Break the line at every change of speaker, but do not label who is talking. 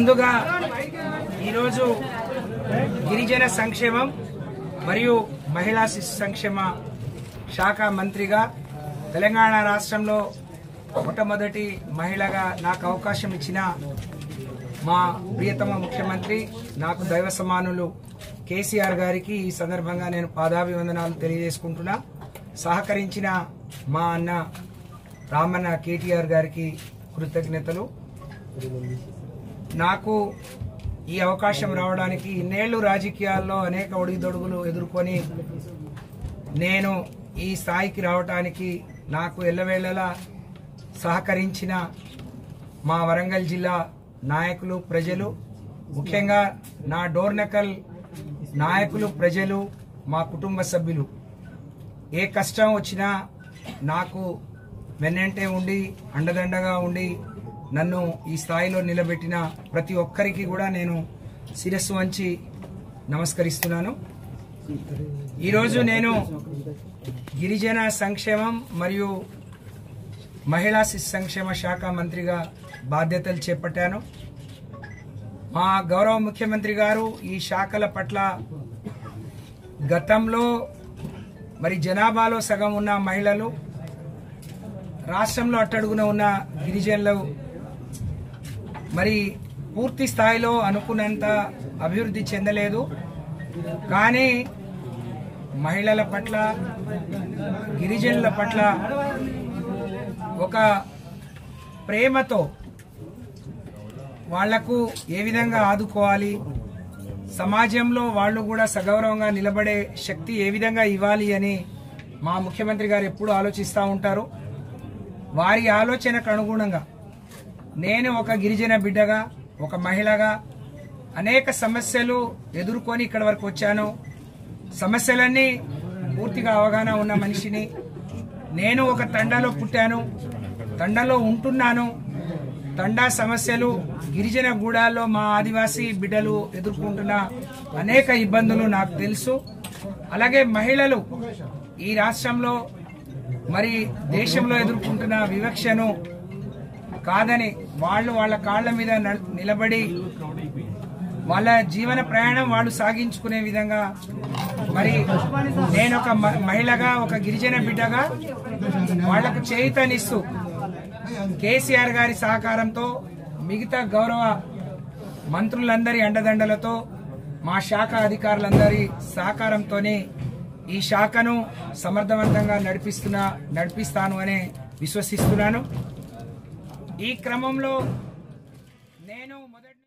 ముందుగా ఈరోజు గిరిజన సంక్షేమం మరియు మహిళా శిశు సంక్షేమ శాఖ మంత్రిగా తెలంగాణ రాష్ట్రంలో మొట్టమొదటి మహిళగా నాకు అవకాశం ఇచ్చిన మా ప్రియతమ ముఖ్యమంత్రి నాకు దైవ సమానులు కేసీఆర్ గారికి ఈ సందర్భంగా నేను పాదాభివందనాలు తెలియజేసుకుంటున్నా. సహకరించిన మా అన్న రామన్న కేటీఆర్ గారికి కృతజ్ఞతలు. నాకు ఈ అవకాశం రావడానికి ఇన్నేళ్ళు రాజకీయాల్లో అనేక ఒడిదొడుగులు ఎదుర్కొని నేను ఈ స్థాయికి రావడానికి నాకు ఎల్లవేళలా సహకరించిన మా వరంగల్ జిల్లా నాయకులు ప్రజలు ముఖ్యంగా నా డోర్నకల్ నాయకులు ప్రజలు మా కుటుంబ సభ్యులు. ఏ కష్టం వచ్చినా నాకు వెన్నంటే ఉండి అండదండగా ఉండి నన్ను ఈ స్థాయిలో నిలబెట్టిన ప్రతి ఒక్కరికి కూడా నేను శిరస్సు వంచి నమస్కరిస్తున్నాను. ఈరోజు నేను గిరిజన సంక్షేమం మరియు మహిళా శిశు సంక్షేమ శాఖ మంత్రిగా బాధ్యతలు చేపట్టాను. మా గౌరవ ముఖ్యమంత్రి గారు ఈ శాఖల పట్ల గతంలో మరి జనాభాలో సగం ఉన్న మహిళలు రాష్ట్రంలో అట్టడుగున ఉన్న గిరిజనులు మరి పూర్తి స్థాయిలో అనుకున్నంత అభివృద్ధి చెందలేదు. కానీ మహిళల పట్ల గిరిజనుల పట్ల ఒక ప్రేమతో వాళ్ళకు ఏ విధంగా ఆదుకోవాలి సమాజంలో వాళ్ళు కూడా సగౌరవంగా నిలబడే శక్తి ఏ విధంగా ఇవ్వాలి అని మా ముఖ్యమంత్రి గారు ఎప్పుడు ఆలోచిస్తూ ఉంటారు. వారి ఆలోచనకు అనుగుణంగా నేను ఒక గిరిజన బిడ్డగా ఒక మహిళగా అనేక సమస్యలు ఎదుర్కొని ఇక్కడి వరకు వచ్చాను. సమస్యలన్నీ పూర్తిగా అవగాహన ఉన్న మనిషిని. నేను ఒక తండాలో పుట్టాను తండాలో ఉంటున్నాను. తండా సమస్యలు గిరిజన గూడాల్లో మా ఆదివాసీ బిడ్డలు ఎదుర్కొంటున్న అనేక ఇబ్బందులు నాకు తెలుసు. అలాగే మహిళలు ఈ రాష్ట్రంలో మరి దేశంలో ఎదుర్కొంటున్న వివక్షను కాదని వాళ్ళు వాళ్ళ కాళ్ళ మీద నిలబడి వాళ్ళ జీవన ప్రయాణం వాళ్ళు సాగించుకునే విధంగా మరి నేను ఒక మ- మహిళగా ఒక గిరిజన బిడ్డగా వాళ్ళకు చేయితనిస్తూ కేసీఆర్ గారి సహకారంతో మిగతా గౌరవ మంత్రులందరి అండదండలతో మా శాఖ అధికారులందరి సహకారంతోనే ఈ శాఖను సమర్థవంతంగా నడిపిస్తున్నా నడిపిస్తాను అనే విశ్వసిస్తున్నాను. ఈ క్రమంలో నేను మొదటి